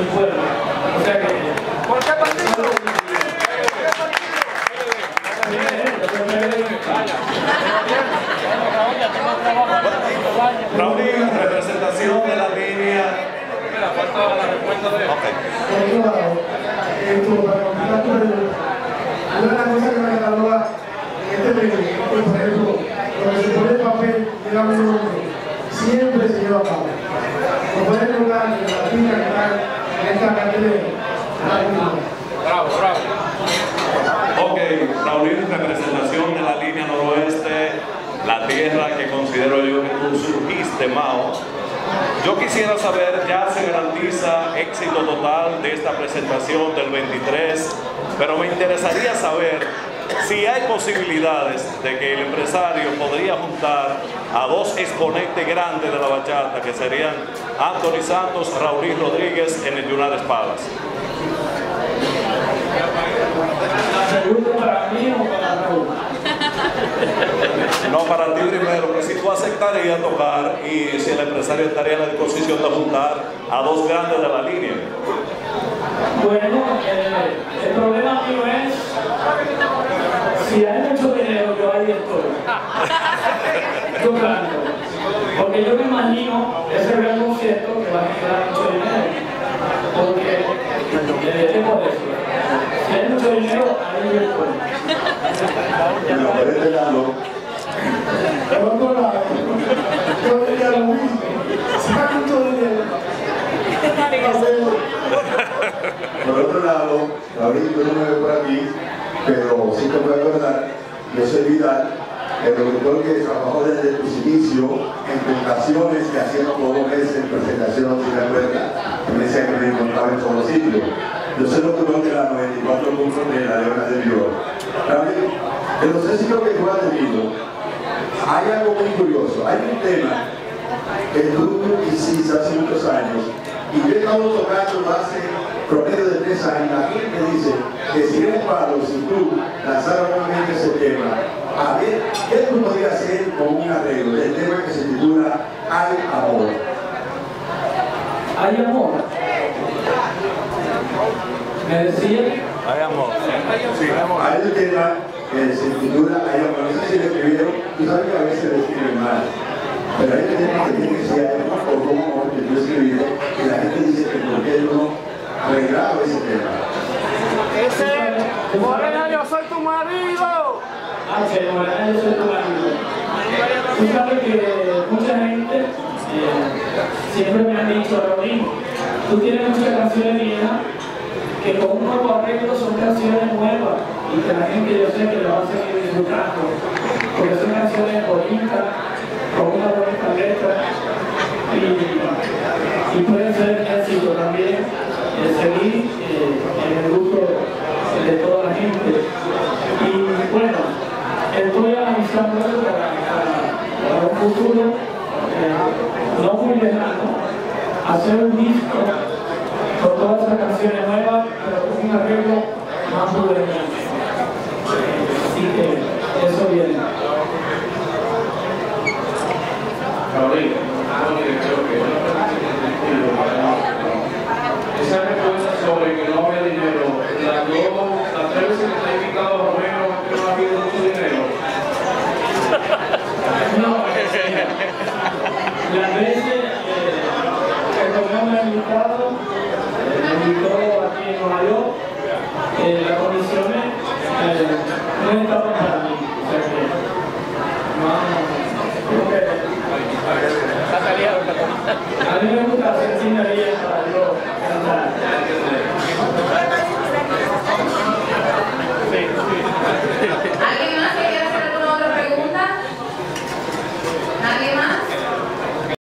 el pueblo. O sea que... ¿Por qué partido? Raúl, representación de la línea. Ok. Por otro lado, esto, para completar tu pregunta, una de las cosas que me cataloga en este medio, por ejemplo, cuando se pone el papel, digamos, siempre se lleva a cabo. No pueden lograr que la pinta que Bravo, bravo. Ok, Raúl, representación de la línea noroeste, la tierra que considero yo que tú surgiste, Mao. Yo quisiera saber, ya se garantiza éxito total de esta presentación del 23, pero me interesaría saber si hay posibilidades de que el empresario podría juntar a dos exponentes grandes de la bachata, que serían Anthony Santos, Raúl Rodríguez en el. ¿La pregunta para mí o para Raúl? No, para ti primero, que si tú aceptarías tocar y si el empresario estaría en la disposición de juntar a dos grandes de la línea. Bueno, eh, el problema mío es si hay mucho dinero, yo Yo canto. Porque yo me imagino ese gran concierto que va a generar mucho dinero. Porque es por eso. Si hay mucho dinero, ahí yo estoy. Bueno, por este lado, Por otro lado, yo diría lo mismo. Si hay mucho dinero, por otro lado, Raúl, tú no me ves por aquí, pero sí te puedo acordar, yo soy Vidal, el productor que trabajó desde tus inicios en fundaciones que los meses en presentación, si que me decía que me encontraba en todos sitios. Yo soy locutor de la 94 puntos de la Leona de. Raúl, en los éxitos que tú has tenido, hay algo muy curioso, hay un tema que tú hiciste hace muchos años y yo he estado tocando hace promedio de tres años. La gente dice que si eres palo, si tú lanzaras nuevamente ese ver, ¿qué tú podrías hacer con un arreglo del tema que se titula Hay amor? Hay amor. Me decía, Hay amor. Hay un tema que se titula Hay amor. No sé si lo escribieron, tú sabes que a veces lo escriben mal. Pero hay un tema que tiene que ser Hay amor o como amor que tú escribiste y la gente dice que por qué no arreglado ese tema. Ese, Morena, yo soy tu marido. Ah, que Morena, yo soy tu marido. Tú sabes que mucha gente eh, siempre me ha dicho lo mismo. Tú tienes muchas canciones viejas que con un nuevo arreglo son canciones nuevas y que la gente yo sé que lo va a seguir disfrutando porque son canciones bonitas, con una bonita letra y, y pueden ser éxito también eh, seguir eh, en el gusto de toda la gente. Y bueno, estoy analizando eso para, para- para un futuro eh, no muy lejano, hacer un disco con todas esas canciones nuevas, pero un arreglo más juvenil. Así que eso viene. Carolina, una dirección que esa respuesta sobre que no había dinero, las dos, las tres veces que está invitado a Romero, que no ha habido mucho dinero. No, las veces eh, que Romeo me ha invitado, eh, me invitó aquí en Nueva York, eh, las condiciones eh, no estaban para mí. O sea que, no, creo que a mí me gusta